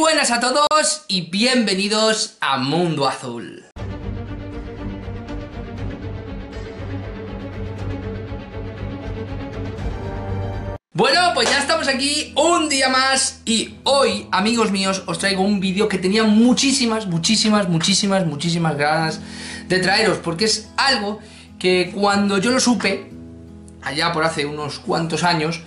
buenas a todos y bienvenidos a Mundo Azul. Bueno, pues ya estamos aquí un día más y hoy, amigos míos, os traigo un vídeo que tenía muchísimas, muchísimas, muchísimas, muchísimas ganas de traeros porque es algo que cuando yo lo supe, allá por hace unos cuantos años,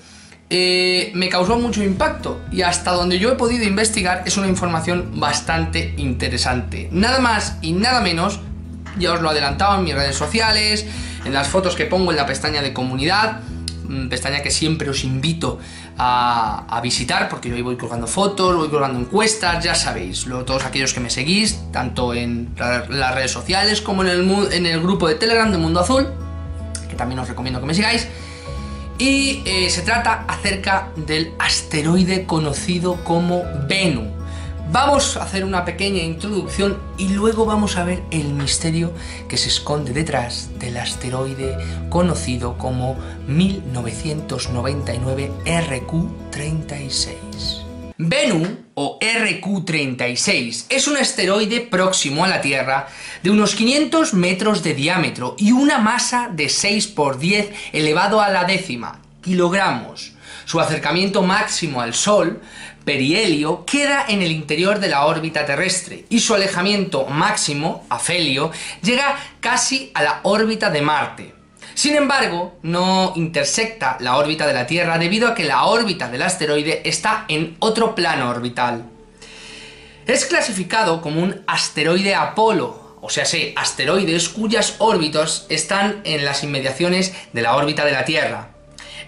eh, me causó mucho impacto y hasta donde yo he podido investigar es una información bastante interesante. Nada más y nada menos, ya os lo adelantaba en mis redes sociales, en las fotos que pongo en la pestaña de comunidad, mm, pestaña que siempre os invito a, visitar porque yo ahí voy colgando fotos, voy colgando encuestas, ya sabéis, todos aquellos que me seguís, tanto en las redes sociales como en el, en el grupo de Telegram de Mundo Azul, que también os recomiendo que me sigáis. Y eh, se trata acerca del asteroide conocido como Bennu. Vamos a hacer una pequeña introducción y luego vamos a ver el misterio que se esconde detrás del asteroide conocido como 1999 RQ36. Bennu, o RQ36, es un asteroide próximo a la Tierra de unos 500 metros de diámetro y una masa de 6 por 10 elevado a la décima kilogramos. Su acercamiento máximo al Sol, perihelio, queda en el interior de la órbita terrestre y su alejamiento máximo, afelio, llega casi a la órbita de Marte. Sin embargo, no intersecta la órbita de la Tierra debido a que la órbita del asteroide está en otro plano orbital. Es clasificado como un asteroide Apolo, o sea, sí, asteroides cuyas órbitas están en las inmediaciones de la órbita de la Tierra.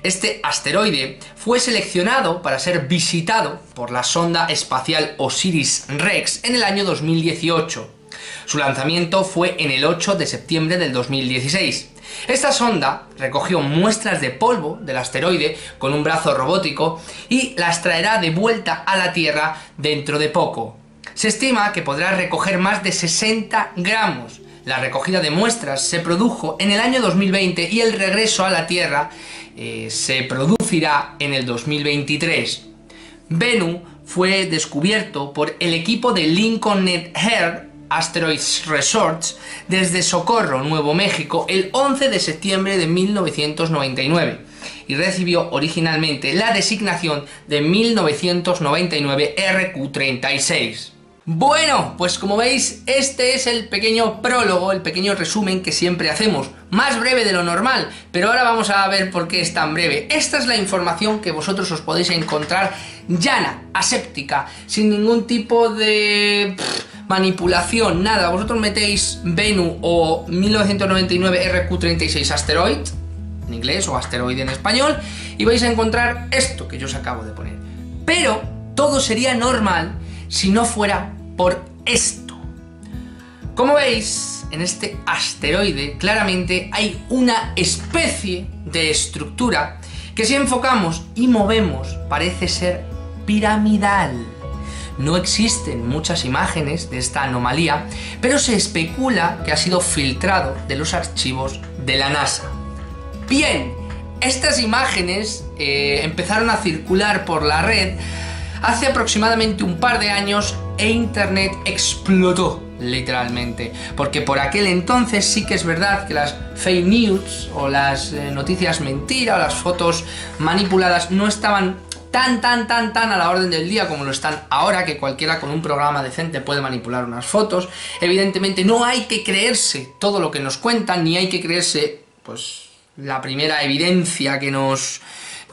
Este asteroide fue seleccionado para ser visitado por la sonda espacial Osiris-Rex en el año 2018. Su lanzamiento fue en el 8 de septiembre del 2016. Esta sonda recogió muestras de polvo del asteroide con un brazo robótico y las traerá de vuelta a la Tierra dentro de poco. Se estima que podrá recoger más de 60 gramos. La recogida de muestras se produjo en el año 2020 y el regreso a la Tierra eh, se producirá en el 2023. Bennu fue descubierto por el equipo de Lincoln Net Air Asteroids Resorts desde Socorro, Nuevo México, el 11 de septiembre de 1999 y recibió originalmente la designación de 1999 RQ36. Bueno, pues como veis, este es el pequeño prólogo, el pequeño resumen que siempre hacemos, más breve de lo normal, pero ahora vamos a ver por qué es tan breve. Esta es la información que vosotros os podéis encontrar llana, aséptica, sin ningún tipo de manipulación, nada. Vosotros metéis Venu o 1999 RQ36 Asteroid, en inglés, o asteroide en español, y vais a encontrar esto que yo os acabo de poner. Pero todo sería normal si no fuera por esto. Como veis, en este asteroide claramente hay una especie de estructura que si enfocamos y movemos parece ser piramidal. No existen muchas imágenes de esta anomalía, pero se especula que ha sido filtrado de los archivos de la NASA. Bien, estas imágenes eh, empezaron a circular por la red hace aproximadamente un par de años e Internet explotó literalmente, porque por aquel entonces sí que es verdad que las fake news o las eh, noticias mentira o las fotos manipuladas no estaban tan, tan, tan, tan a la orden del día como lo están ahora, que cualquiera con un programa decente puede manipular unas fotos. Evidentemente no hay que creerse todo lo que nos cuentan, ni hay que creerse, pues, la primera evidencia que nos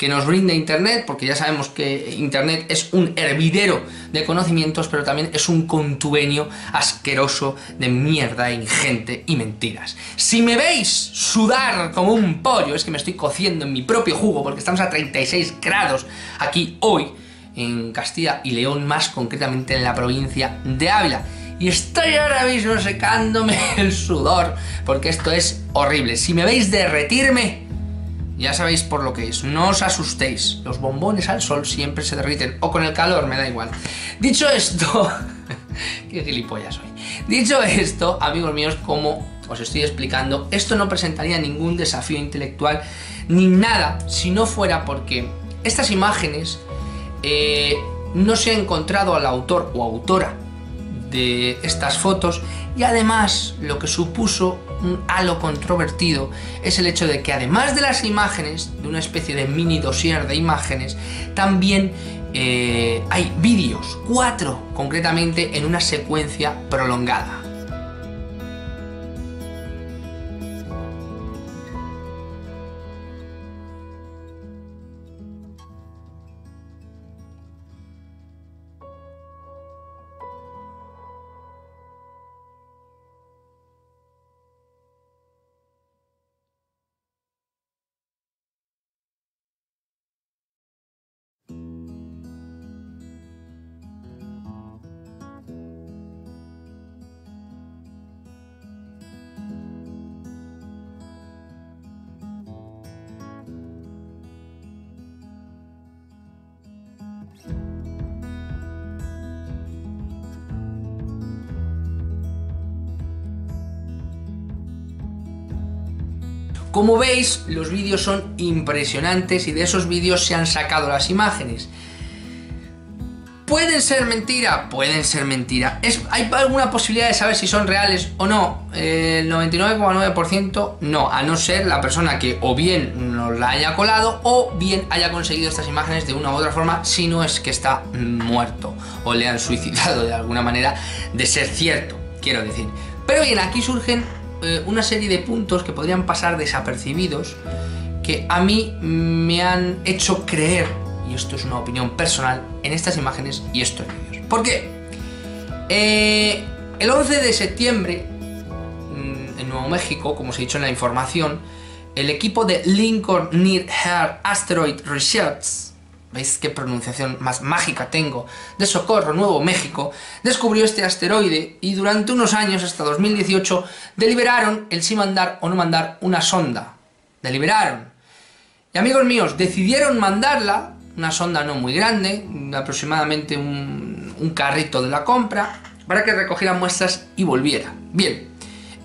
que nos brinda Internet, porque ya sabemos que Internet es un hervidero de conocimientos, pero también es un contubenio asqueroso de mierda ingente y mentiras. Si me veis sudar como un pollo, es que me estoy cociendo en mi propio jugo, porque estamos a 36 grados aquí hoy, en Castilla y León, más concretamente en la provincia de Ávila. Y estoy ahora mismo secándome el sudor, porque esto es horrible. Si me veis derretirme, ya sabéis por lo que es, no os asustéis, los bombones al sol siempre se derriten, o con el calor, me da igual. Dicho esto, qué gilipollas soy. Dicho esto, amigos míos, como os estoy explicando, esto no presentaría ningún desafío intelectual ni nada si no fuera porque estas imágenes eh, no se ha encontrado al autor o autora de estas fotos y además lo que supuso un halo controvertido es el hecho de que además de las imágenes, de una especie de mini dossier de imágenes, también eh, hay vídeos, cuatro concretamente en una secuencia prolongada. Como veis, los vídeos son impresionantes y de esos vídeos se han sacado las imágenes. ¿Pueden ser mentira? Pueden ser mentira. ¿Hay alguna posibilidad de saber si son reales o no? El 99,9% no, a no ser la persona que o bien nos la haya colado o bien haya conseguido estas imágenes de una u otra forma, si no es que está muerto o le han suicidado de alguna manera de ser cierto, quiero decir. Pero bien, aquí surgen eh, una serie de puntos que podrían pasar desapercibidos que a mí me han hecho creer, y esto es una opinión personal, en estas imágenes y estos vídeos. ¿Por qué? Eh, el 11 de septiembre, mm, en Nuevo México, como os he dicho en la información, el equipo de Lincoln Near Earth Asteroid Research ¿Veis qué pronunciación más mágica tengo? De Socorro, Nuevo México, descubrió este asteroide y durante unos años, hasta 2018, deliberaron el si mandar o no mandar una sonda. Deliberaron. Y amigos míos, decidieron mandarla, una sonda no muy grande, aproximadamente un, un carrito de la compra, para que recogiera muestras y volviera. Bien,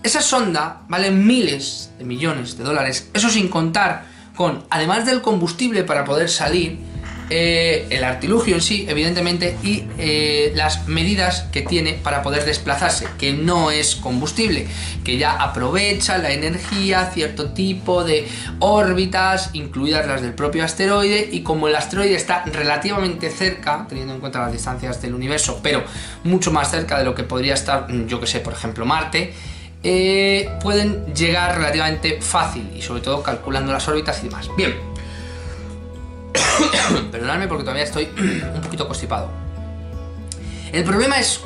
esa sonda vale miles de millones de dólares, eso sin contar con, además del combustible para poder salir, eh, el artilugio en sí, evidentemente, y eh, las medidas que tiene para poder desplazarse, que no es combustible, que ya aprovecha la energía, cierto tipo de órbitas, incluidas las del propio asteroide, y como el asteroide está relativamente cerca, teniendo en cuenta las distancias del universo, pero mucho más cerca de lo que podría estar, yo que sé, por ejemplo, Marte, eh, pueden llegar relativamente fácil y sobre todo calculando las órbitas y demás. Bien, Perdonadme porque todavía estoy un poquito constipado. El problema es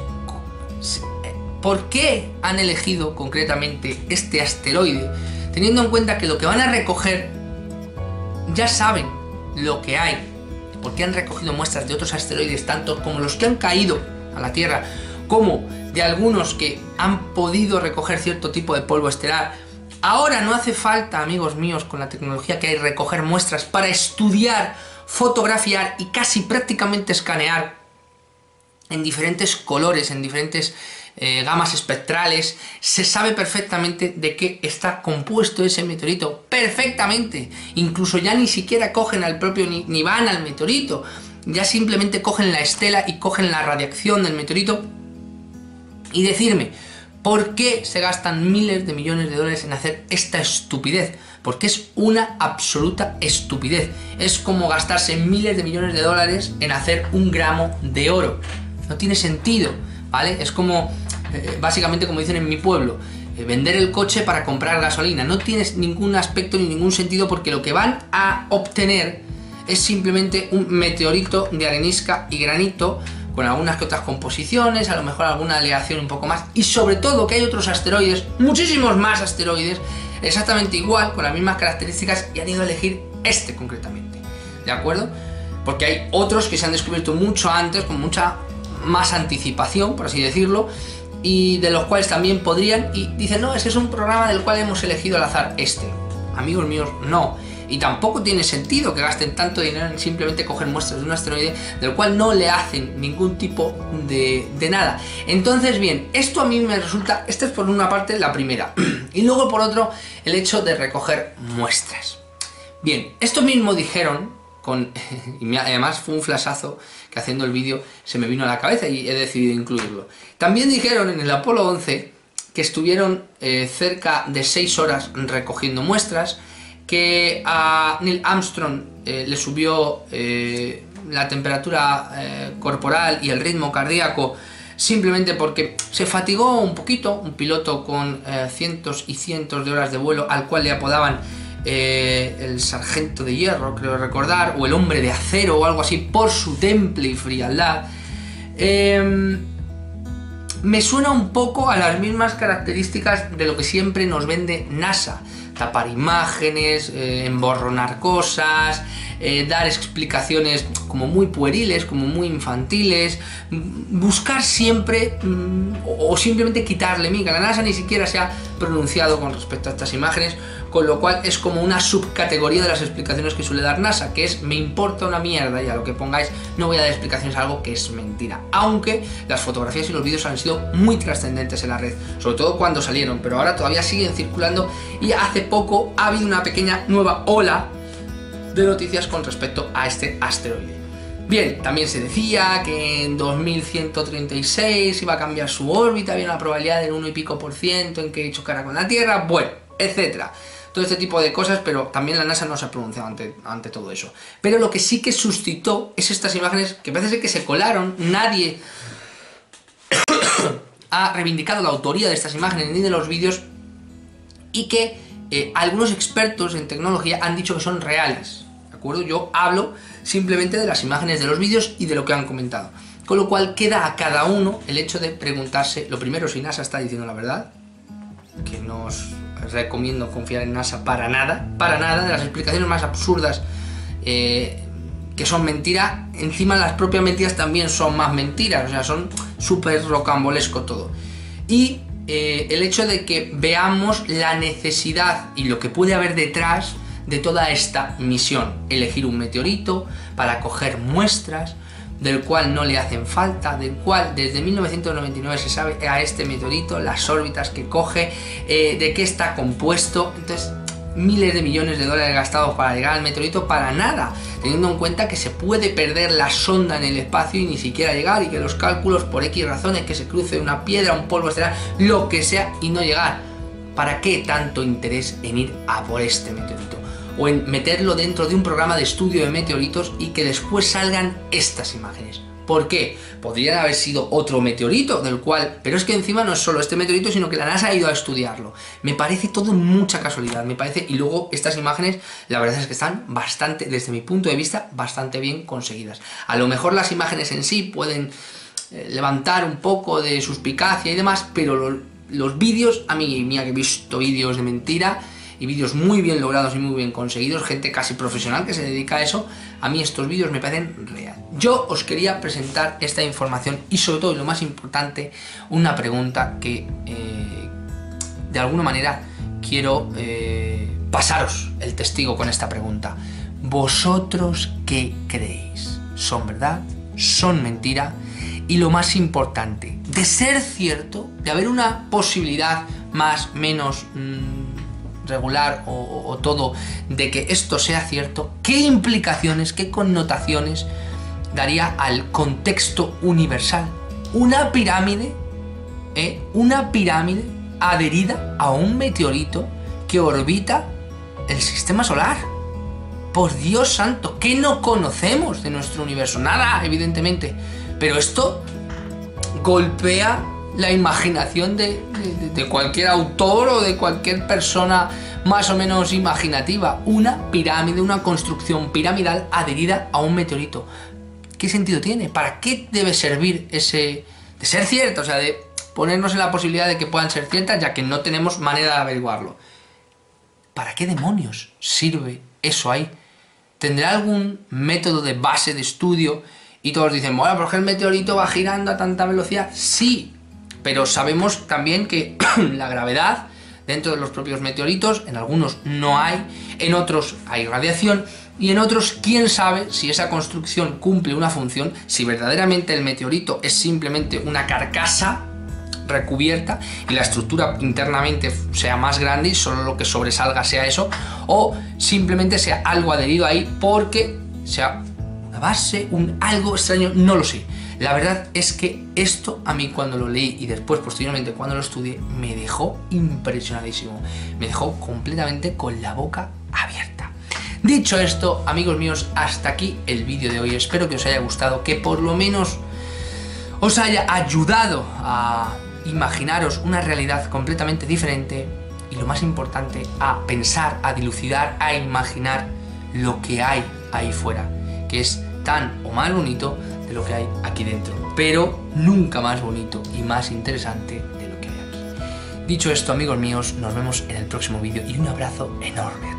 por qué han elegido concretamente este asteroide, teniendo en cuenta que lo que van a recoger ya saben lo que hay, porque han recogido muestras de otros asteroides, tanto como los que han caído a la Tierra, como de algunos que han podido recoger cierto tipo de polvo estelar. Ahora no hace falta, amigos míos, con la tecnología que hay, recoger muestras para estudiar fotografiar y casi prácticamente escanear en diferentes colores, en diferentes eh, gamas espectrales, se sabe perfectamente de qué está compuesto ese meteorito, perfectamente. Incluso ya ni siquiera cogen al propio, ni, ni van al meteorito, ya simplemente cogen la estela y cogen la radiación del meteorito y decirme, ¿por qué se gastan miles de millones de dólares en hacer esta estupidez? porque es una absoluta estupidez. Es como gastarse miles de millones de dólares en hacer un gramo de oro. No tiene sentido, ¿vale? Es como, eh, básicamente como dicen en mi pueblo, eh, vender el coche para comprar gasolina. No tiene ningún aspecto ni ningún sentido porque lo que van a obtener es simplemente un meteorito de arenisca y granito con algunas que otras composiciones, a lo mejor alguna aleación un poco más, y sobre todo que hay otros asteroides, muchísimos más asteroides, exactamente igual, con las mismas características y han ido a elegir este concretamente. ¿De acuerdo? Porque hay otros que se han descubierto mucho antes, con mucha más anticipación, por así decirlo, y de los cuales también podrían, y dicen, no, ese es un programa del cual hemos elegido al azar este. Amigos míos, no. Y tampoco tiene sentido que gasten tanto dinero en simplemente coger muestras de un asteroide del cual no le hacen ningún tipo de, de nada. Entonces, bien, esto a mí me resulta, esta es por una parte la primera. y luego por otro, el hecho de recoger muestras. Bien, esto mismo dijeron con... y además fue un flashazo que haciendo el vídeo se me vino a la cabeza y he decidido incluirlo. También dijeron en el Apolo 11 que estuvieron eh, cerca de 6 horas recogiendo muestras, que a Neil Armstrong eh, le subió eh, la temperatura corporal y el ritmo cardíaco simplemente porque se fatigó un poquito, un piloto con cientos y cientos de horas de vuelo al cual le apodaban el sargento de hierro, creo recordar, o el hombre de acero o algo así, por su temple y frialdad. Em, me suena un poco a las mismas características de lo que siempre nos vende NASA. Tapar imágenes, eh, emborronar cosas, eh, dar explicaciones como muy pueriles, como muy infantiles, buscar siempre mm, o simplemente quitarle miga. La NASA ni siquiera se ha pronunciado con respecto a estas imágenes, con lo cual es como una subcategoría de las explicaciones que suele dar NASA, que es me importa una mierda y a lo que pongáis no voy a dar explicaciones a algo que es mentira. Aunque las fotografías y los vídeos han sido muy trascendentes en la red, sobre todo cuando salieron, pero ahora todavía siguen circulando y hace poco ha habido una pequeña nueva ola de noticias con respecto a este asteroide. Bien, también se decía que en 2136 iba a cambiar su órbita, había una probabilidad del 1 y pico por ciento en que chocara con la Tierra, bueno, etcétera. Todo este tipo de cosas, pero también la NASA no se ha pronunciado ante, todo eso. Pero lo que sí que suscitó es estas imágenes que parece ser que se colaron, nadie ha reivindicado la autoría de estas imágenes ni de los vídeos y que eh, algunos expertos en tecnología han dicho que son reales. ¿De acuerdo? Yo hablo simplemente de las imágenes de los vídeos y de lo que han comentado. Con lo cual queda a cada uno el hecho de preguntarse, lo primero, si NASA está diciendo la verdad, que no os recomiendo confiar en NASA para nada, para nada, de las explicaciones más absurdas eh, que son mentiras, encima las propias mentiras también son más mentiras, o sea, son súper rocambolesco todo. Y eh, el hecho de que veamos la necesidad y lo que puede haber detrás de toda esta misión. Elegir un meteorito para coger muestras del cual no le hacen falta, del cual desde 1999 se sabe a este meteorito, las órbitas que coge, eh, de qué está compuesto. Entonces, miles de millones de dólares gastados para llegar al meteorito para nada, teniendo en cuenta que se puede perder la sonda en el espacio y ni siquiera llegar y que los cálculos por X razones que se cruce una piedra, un polvo estelar, lo que sea y no llegar. ¿Para qué tanto interés en ir a por este meteorito? O en meterlo dentro de un programa de estudio de meteoritos y que después salgan estas imágenes. ¿Por qué? Podrían haber sido otro meteorito del cual... Pero es que encima no es solo este meteorito, sino que la NASA ha ido a estudiarlo. Me parece todo mucha casualidad, me parece... Y luego estas imágenes, la verdad es que están bastante, desde mi punto de vista, bastante bien conseguidas. A lo mejor las imágenes en sí pueden eh, levantar un poco de suspicacia y demás, pero los vídeos, a mí, mía que he visto vídeos de mentira y vídeos muy bien logrados y muy bien conseguidos, gente casi profesional que se dedica a eso, a mí estos vídeos me parecen real. Yo os quería presentar esta información y sobre todo, y lo más importante, una pregunta que eh, de alguna manera quiero eh, pasaros el testigo con esta pregunta. ¿Vosotros qué creéis? ¿Son verdad? ¿Son mentira? Y lo más importante, de ser cierto, de haber una posibilidad más, menos... Mm, regular o, todo de que esto sea cierto, ¿qué implicaciones, qué connotaciones daría al contexto universal? Una pirámide, ¿eh? una pirámide adherida a un meteorito que orbita el sistema solar. Por Dios santo, ¿qué no conocemos de nuestro universo? Nada, evidentemente. Pero esto golpea la imaginación de, cualquier autor o de cualquier persona más o menos imaginativa. Una pirámide, una construcción piramidal adherida a un meteorito. ¿Qué sentido tiene? ¿Para qué debe servir ese... de ser cierto? O sea, de ponernos en la posibilidad de que puedan ser ciertas, ya que no tenemos manera de averiguarlo. ¿Para qué demonios sirve eso ahí? ¿Tendrá algún método de base de estudio? Y todos dicen, bueno, porque el meteorito va girando a tanta velocidad. Sí, pero sabemos también que la gravedad dentro de los propios meteoritos, en algunos no hay, en otros hay radiación y en otros quién sabe si esa construcción cumple una función, si verdaderamente el meteorito es simplemente una carcasa recubierta y la estructura internamente sea más grande y solo lo que sobresalga sea eso, o simplemente sea algo adherido ahí porque sea una base, un algo extraño, no lo sé. La verdad es que esto a mí cuando lo leí y después posteriormente cuando lo estudié me dejó impresionadísimo. Me dejó completamente con la boca abierta. Dicho esto, amigos míos, hasta aquí el vídeo de hoy. Espero que os haya gustado, que por lo menos os haya ayudado a imaginaros una realidad completamente diferente y lo más importante, a pensar, a dilucidar, a imaginar lo que hay ahí fuera, que es tan o más bonito lo que hay aquí dentro, pero nunca más bonito y más interesante de lo que hay aquí. Dicho esto, amigos míos, nos vemos en el próximo vídeo y un abrazo enorme.